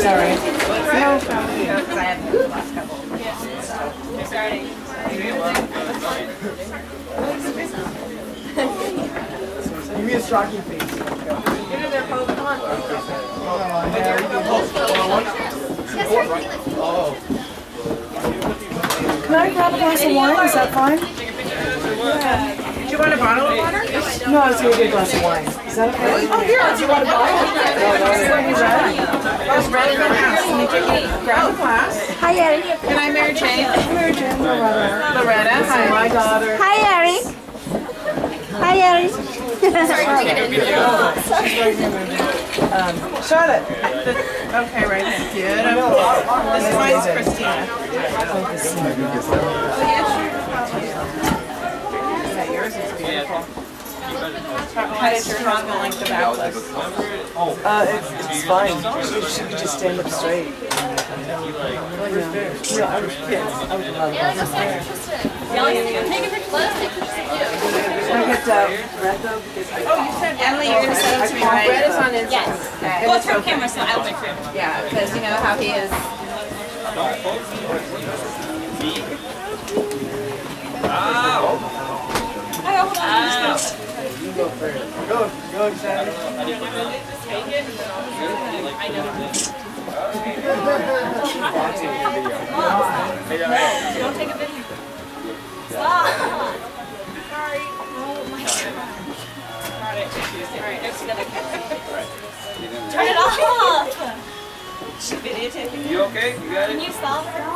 Sorry. No. Because I haven't the last couple. You're starting. Give me a shocking face. Get their pose. Come on. Can I grab a glass of wine? Is that fine? Do you want a bottle of water? No, I was gonna get a glass of wine. Is that okay? Oh, here. Do you want a bottle? There's red in the house. Can you give grab a glass? Hi, Eric. Can I Mary Jane? Mary Jane Loretta. Loretta. Hi. My daughter. Hi, Eric. Hi, Eric. Um, Charlotte. Okay, right here. Beautiful. This is mine's Kristina. Oh, yeah, sure. Yeah, yours is beautiful. How does your husband like the backless? Uh, it's, it's fine. She, she could just stand up straight. Yeah, I was pissed. I was love Can I get uh, red though? Because I, Oh, you said, Emily, you're gonna send them to me, right? Red is on his. Yes. Okay. Well, it's her camera, so I'll make sure. Yeah, because you know how he is. Go, go, go, Shannon. Don't take a video. Stop. Sorry. Oh my god. Alright, next together. Turn it off! She videotaping you. You okay? You got it? Can it? you stop her?